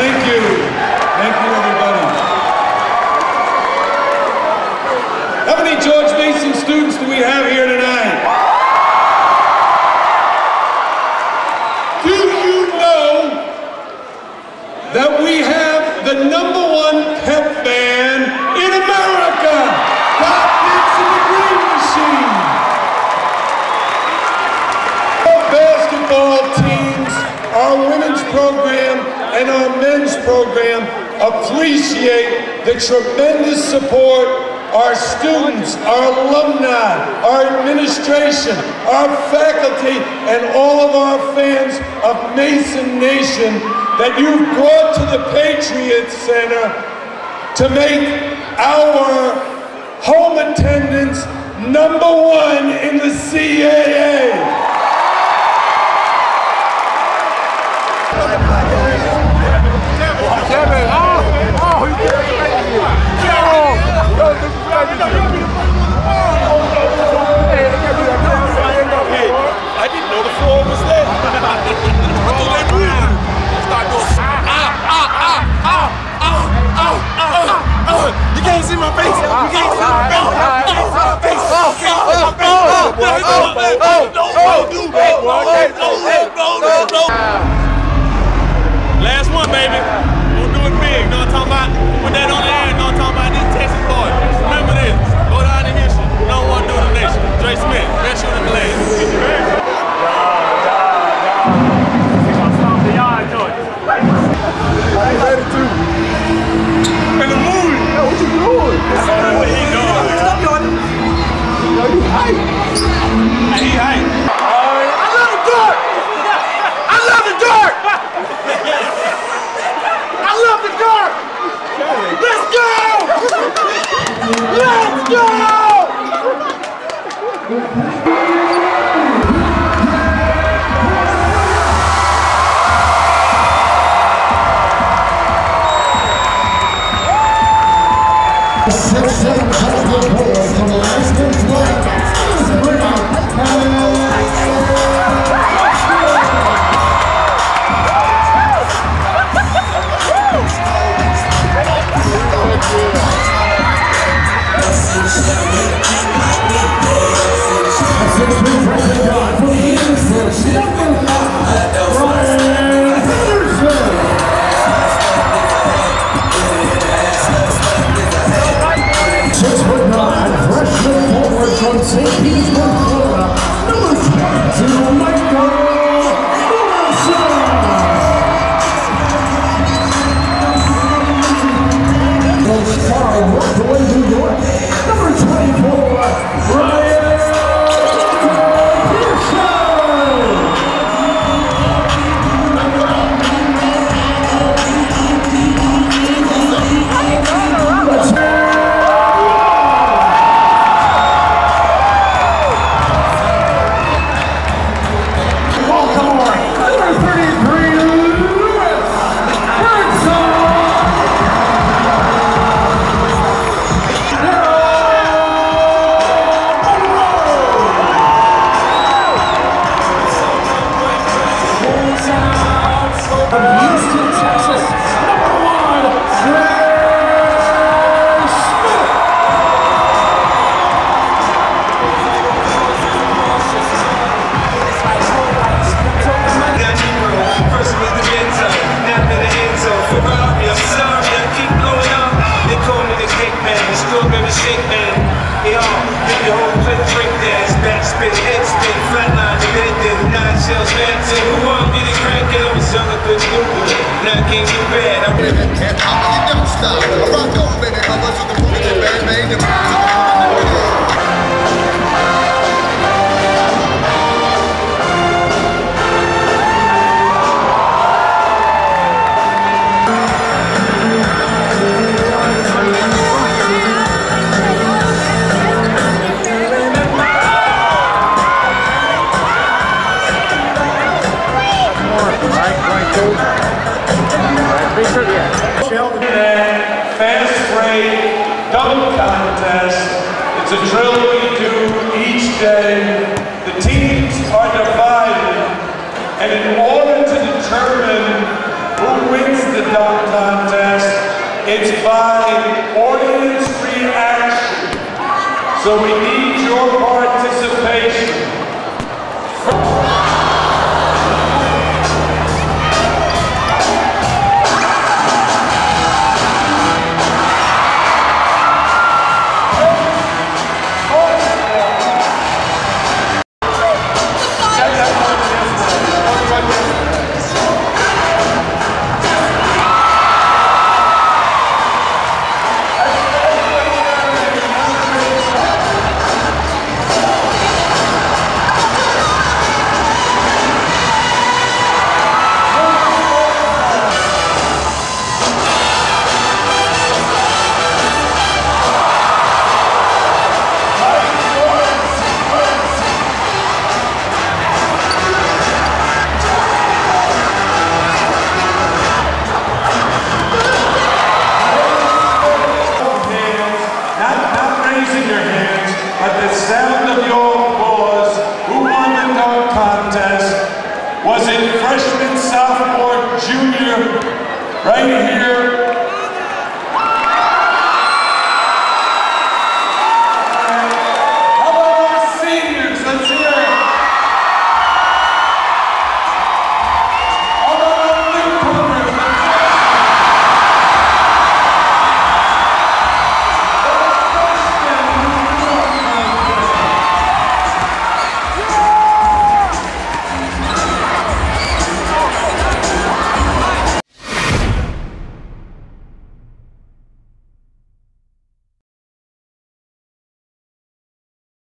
you. Thank you, everybody. How many George Mason students do we have here tonight? Do you know that we have the number one pep band in America? Doc Nix and the Green Machine. Our basketball teams, our women's program, and our men's program appreciate the tremendous support our students, our alumni, our administration, our faculty, and all of our fans of Mason Nation that you've brought to the Patriot Center to make our home attendance number one in the Let's go. Yeah. shit, man. Yo, get your whole clip drink dash, back spin, head spin, flatline, bending, nine shells, dancing. Who want me to crack it? I was young and good, stupid. Now I can't do bad. I'm living, and I don't stop. I rock on, baby. I was with the movie, the bad man, the dunk contest. It's a drill we do each day. The teams are divided, and in order to determine who wins the dunk contest, It's by audience reaction. So we need your participation. Was it freshman, sophomore, junior? Right here